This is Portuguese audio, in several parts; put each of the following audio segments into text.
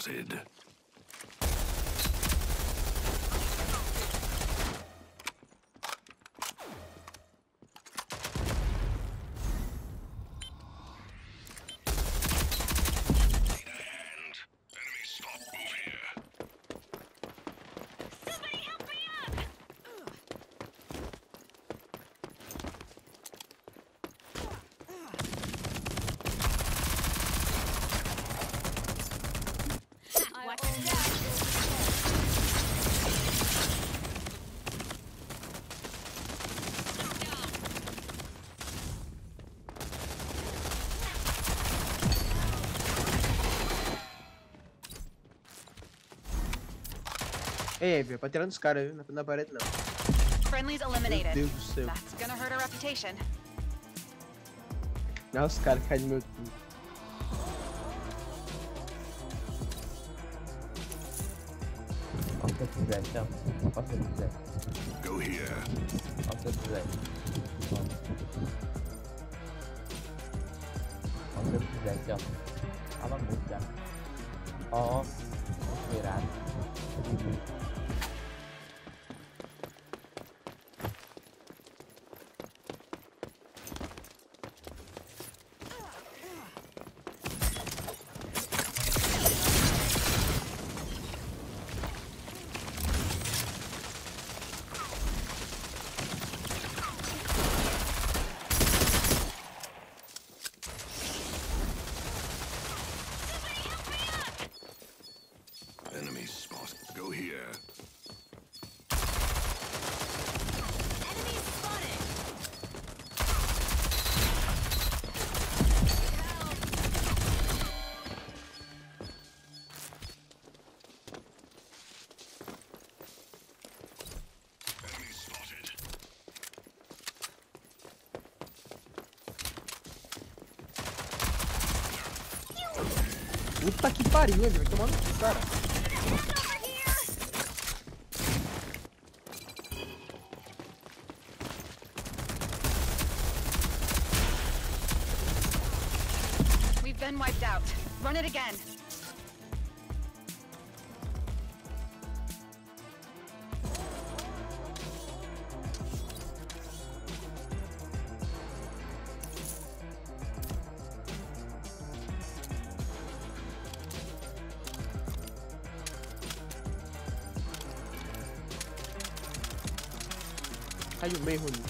spotted. Ei, velho, pra tirar dos caras, viu? Na, na parede não. Friendlies Meu eliminated. Deus do céu. That's gonna hurt our reputation. Não, os caras caem no meu time. Onde você quiser, então. Onde você quiser. Go here. Você quiser. Onde Onde você quiser, então. Fala muito já. Ó, ó. Esperado. Puta que pariu, velho. Vai tomar no cu, cara. We've been wiped out. Run it again. 还有魅惑呢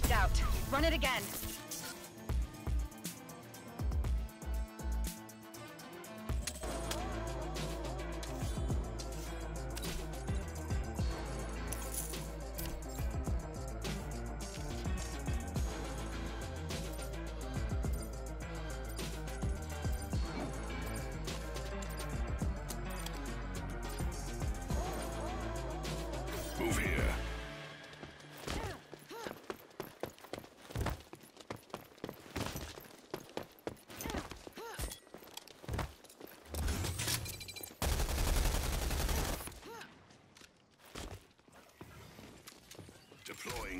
wiped out. Run it again.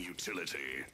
utility.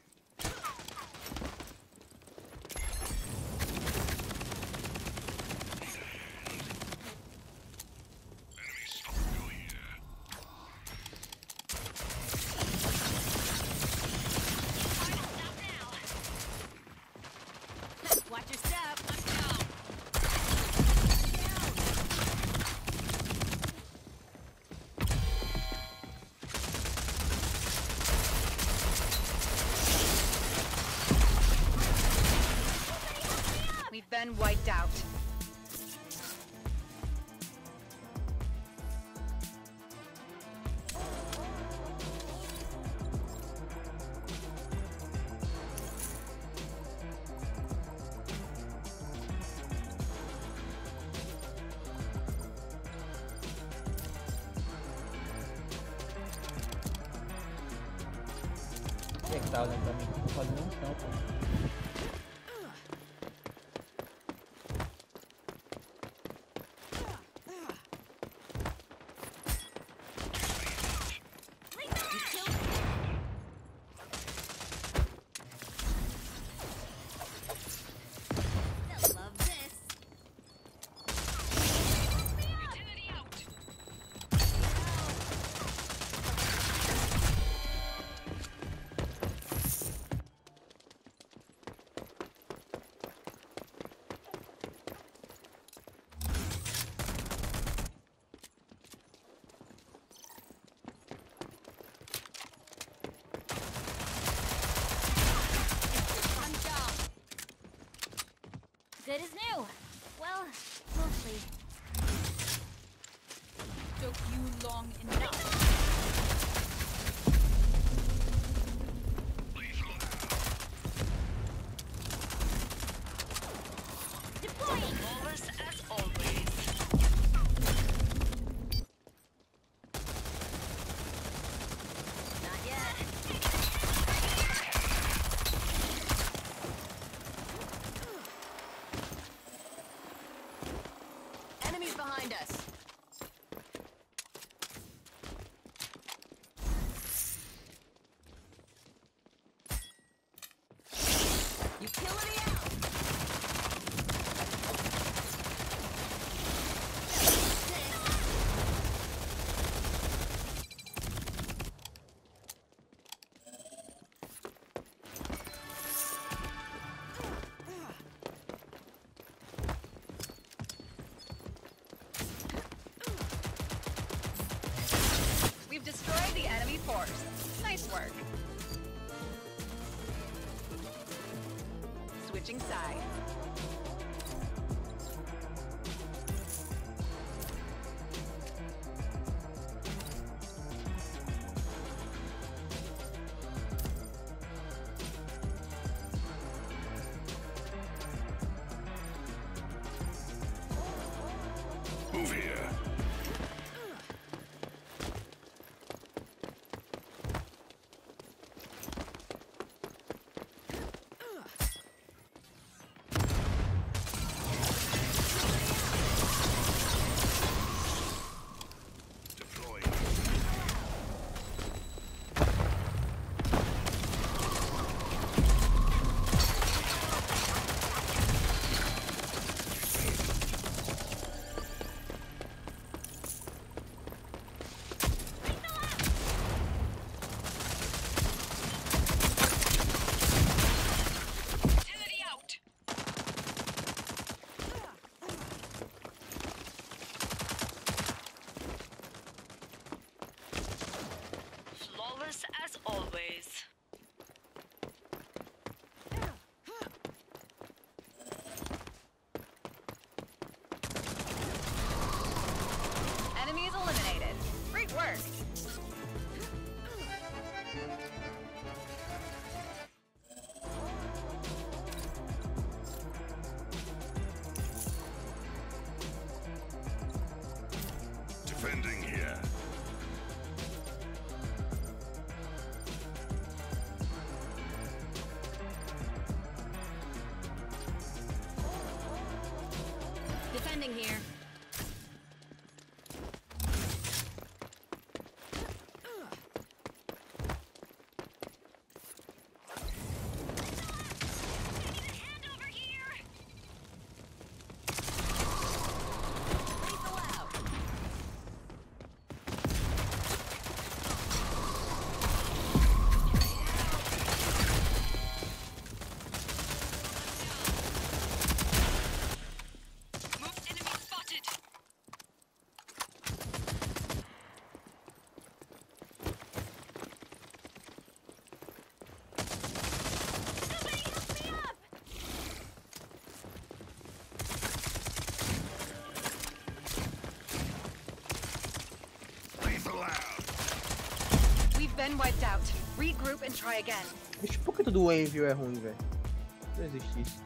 tal, né? Pra mim, não fazia um tempo. you long enough. Deploying bombers at all course. Nice work. Switching sides. here. We've been wiped out. Regroup. Bicho, por que é ruim, velho? Não existe isso.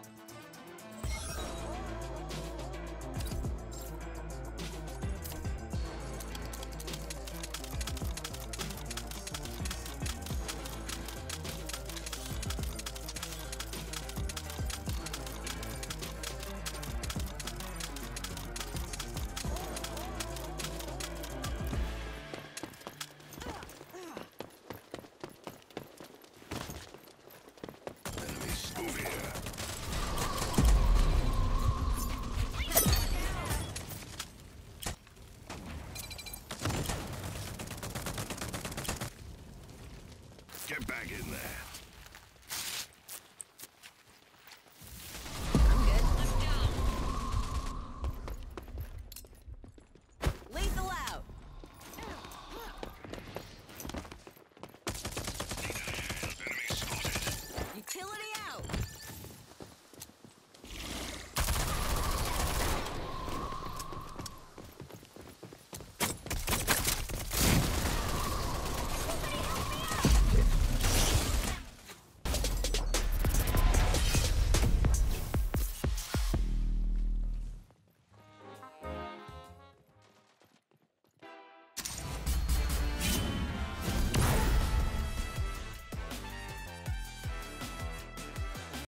In there.